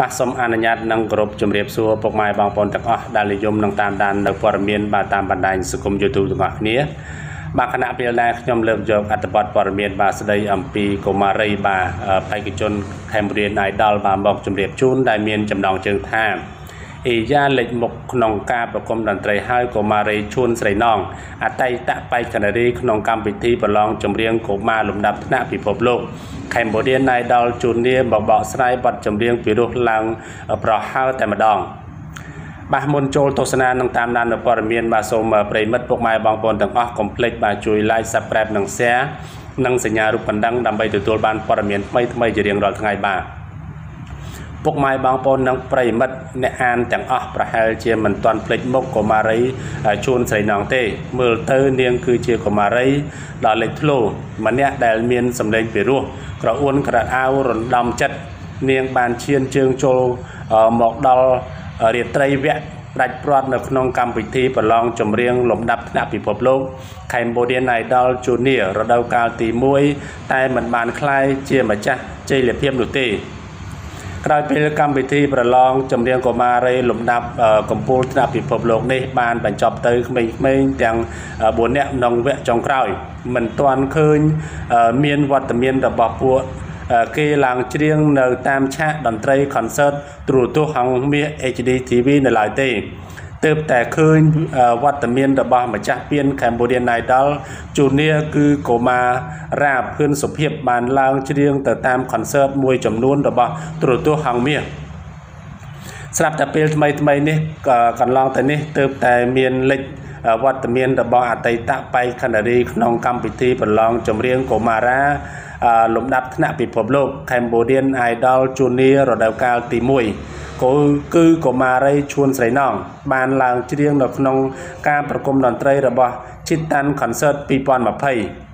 បាទសូមអនុញ្ញាតនិងគោរពជំរាបសួរពុកម៉ែបងប្អូនទាំងអស់ដែលនិយមនឹងតាមដាននៅព័ត៌មានបាទតាមបណ្ដាញសង្គម YouTube ទាំងអស់គ្នាបាទគណៈពេលដែលខ្ញុំលើកយកអត្ថបទព័ត៌មានបាទស្ដីអំពីកុមារីបាទបេក្ខជន Cambodian Idol បាទមកជម្រាបជូនដែលមានចំណងជើងថា អេយ៉ាលេចមុខក្នុងការប្រគំតន្ត្រីហើយកុមារីឈួនស្រីណងអតីតបេក្ខនារីក្នុងកម្មវិធីប្រឡងចម្រៀងកុមារលំដាប់ថ្នាក់ពិភពលោក Cambodian Idol Junior បបកស្រាយបទចម្រៀងពិរោះឡើងប្រហើតែម្ដងបាទមុនចូលទស្សនានឹងតាមដាននៅព័ត៌មានបាទសូមប្រិមិត្តពុកម៉ែបងប្អូនទាំងអស់កុំភ្លេចបាទជួយ like subscribe និង share និងសញ្ញារូបបណ្ដឹងដើម្បីទទួលបានព័ត៌មានថ្មីៗជារៀងរាល់ថ្ងៃបាទ ពុកម៉ែបងប្អូននិងប្រិយមិត្តអ្នកអានទាំងអស់ប្រហែលជាមិនទាន់ភ្លេចមុខកុមារីជួនស្រីណងទេ មើលទៅនាងគឺជាកុមារីដ៏លេចធ្លោម្នាក់ដែលមានសម្លេងពិរោះក្រអួនក្រអៅរំដំចិត្តនាងបានឈានជើងចូលមកដល់រាត្រីវគ្គដាច់ព្រាត់នៅក្នុងកម្មវិធីប្រឡងចម្រៀងលំដាប់ថ្នាក់ពិភពលោក Cambodian Idol Junior រដូវកាលទី1តែមិនបានក្លាយជាម្ចាស់ជ័យលាភីនោះទេ ក្រោយពេលកម្មវិធីប្រឡងចម្រៀងកុមារីលំដាប់កម្ពុជាថ្នាក់ពិភពលោកនេះបានបញ្ចប់ទៅក្មេងៗទាំង4នាក់ក្នុងវគ្គចុងក្រោយមិនទាន់ឃើញមានវត្តមានរបស់ពួកគេឡើងច្រៀងនៅតាមឆាកតន្ត្រី concert ទូរទស្សន៍ហង្សមាស HD TV នៅឡើយទេ ទើបតែឃើញវត្តមានរបស់ម្ចាស់ពាន Cambodian Idol Junior គឺកូម៉ារ៉ាភឿនសុភាពបានឡើងច្រៀងទៅតាម concert មួយចំនួនរបស់ទូរទស្សន៍ហង្សមាសស្រាប់តែពេលថ្មីថ្មីនេះកន្លងទៅនេះទើបតែមានលេចវត្តមានរបស់អតីតបេក្ខនារីក្នុងកម្មវិធីប្រឡងចម្រៀងកូម៉ារ៉ាលំដាប់ថ្នាក់ពិភពលោក Cambodian Idol Junior រដូវកាលទី1 គឺគឺកុមារីឈួនស្រីណងបានឡើងច្រៀងនៅក្នុងការប្រគំតន្ត្រីរបស់ Chitan Concert 2020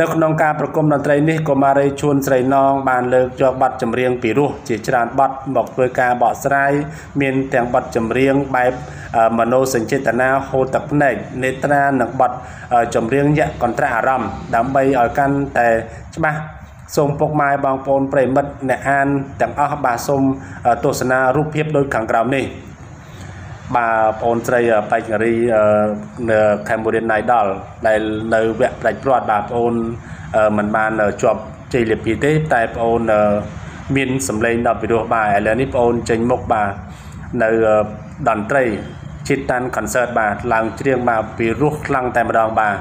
នៅក្នុងការប្រគំតន្ត្រីនេះកុមារីឈួនស្រីណងបានលើកយកបទចម្រៀងពីរោះជាច្រើនបទមកធ្វើការបកស្រាយមានទាំងបទចម្រៀងបែបមនោសញ្ចេតនាហូរទឹកភ្នែកនេត្រានិងបទចម្រៀងយៈកន្ត្រាអារម្មណ៍ដើម្បីឲ្យកាន់តែច្បាស់ សូមពុកម៉ែបងប្អូនប្រិមិត្តអ្នកអានទាំងអស់បាទសូមទស្សនារូបភាពដូចខាងក្រោមនេះបាទបងអូនស្រីបេក្ខនារីនៅ Cambodian Idol ដែលនៅវគ្គប្រាច់ព្រាត់បាទបងអូនមិនបានជាប់ជ័យលាភីទេតែបងអូនមានសម្លេងដល់ពិរោះបាទឥឡូវនេះបងអូនចេញមុខបាទនៅតន្ត្រីជិតាន concert បាទឡើងច្រៀងបាទពីរោះខ្លាំងតែម្ដងបាទ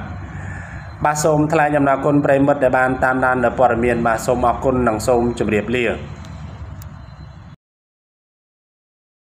បាទសូមថ្លែងអំណរគុណប្រិមិត្តដែលបានតាមដាននៅព័ត៌មានបាទសូមអរគុណនិងសូមជម្រាបលា